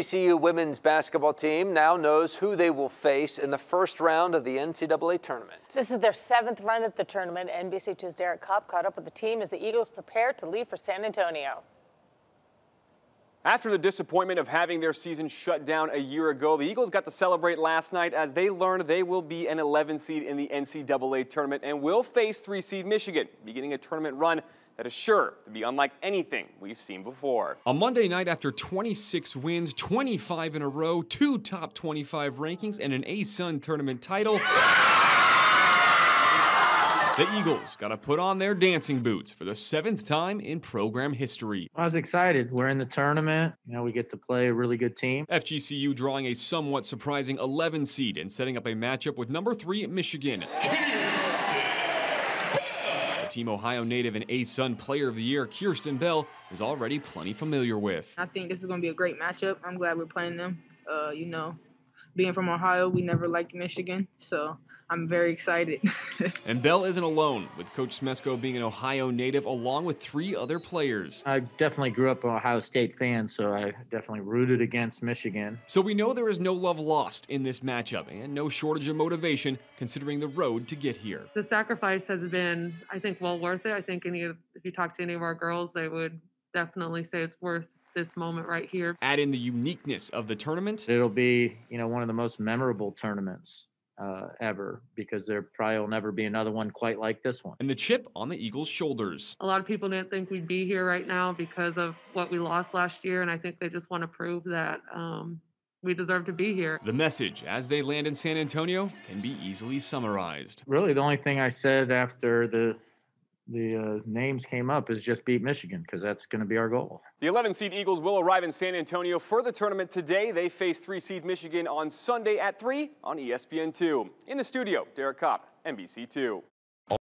FGCU women's basketball team now knows who they will face in the first round of the NCAA tournament. This is their seventh run at the tournament. NBC2's Derek Kopp caught up with the team as the Eagles prepare to leave for San Antonio. After the disappointment of having their season shut down a year ago, the Eagles got to celebrate last night as they learned they will be an 11 seed in the NCAA tournament and will face 3 seed Michigan, beginning a tournament run that is sure to be unlike anything we've seen before. On Monday night, after 26 wins, 25 in a row, two top 25 rankings, and an ASUN tournament title. The Eagles got to put on their dancing boots for the seventh time in program history. I was excited. We're in the tournament. You know, we get to play a really good team. FGCU drawing a somewhat surprising 11 seed and setting up a matchup with number three Michigan. Team Ohio native and ASUN Player of the Year, Kierstan Bell, is already plenty familiar with. I think this is going to be a great matchup. I'm glad we're playing them. Uh, you know, being from Ohio, we never liked Michigan, so I'm very excited. and Bell isn't alone, with Coach Smesko being an Ohio native along with three other players. I definitely grew up an Ohio State fan, so I definitely rooted against Michigan. So we know there is no love lost in this matchup and no shortage of motivation considering the road to get here. The sacrifice has been, I think, well worth it. I think any of, if you talk to any of our girls, they would definitely say it's worth this moment right here. Add in the uniqueness of the tournament. It'll be, you know, one of the most memorable tournaments uh, ever because there probably will never be another one quite like this one. And the chip on the Eagles' shoulders. A lot of people didn't think we'd be here right now because of what we lost last year, and I think they just want to prove that um, we deserve to be here. The message as they land in San Antonio can be easily summarized. Really, the only thing I said after the the uh, names came up is just beat Michigan because that's going to be our goal. The 11 seed Eagles will arrive in San Antonio for the tournament today. They face 3 seed Michigan on Sunday at 3 on ESPN2. In the studio, Derek Kopp, NBC2.